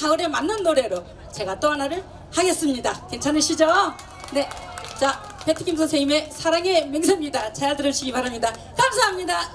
가을에 맞는 노래로 제가 또 하나를 하겠습니다. 괜찮으시죠? 네. 자, 배트김 선생님의 사랑의 맹세입니다. 잘 들으시기 바랍니다. 감사합니다.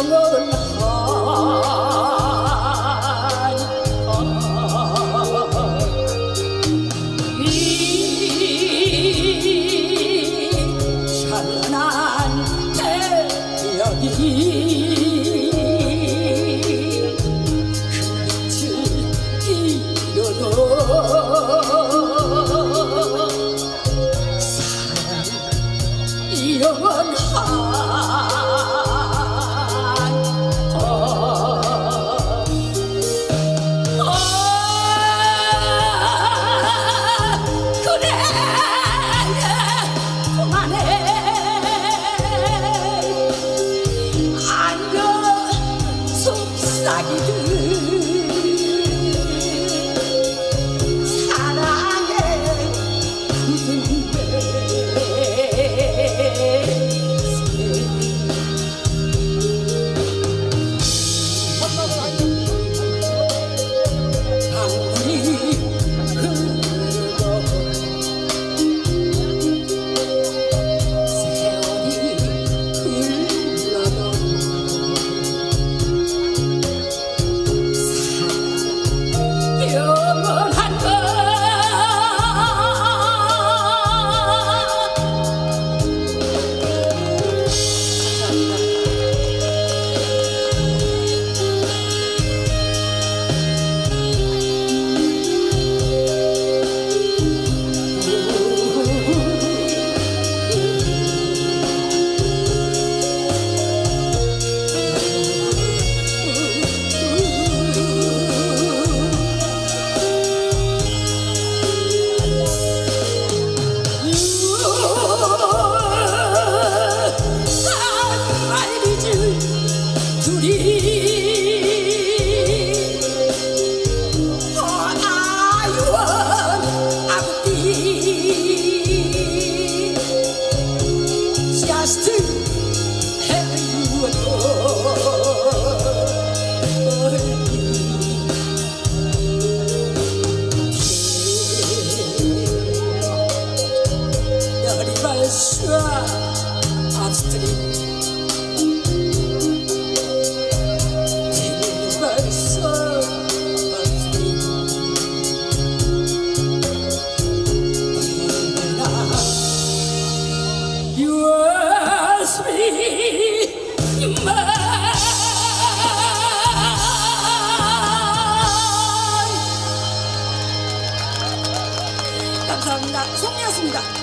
영원한 이 찬란한 태양이 잃어도 사랑 이런 하 like you do. 감사합니다. 송이었습니다.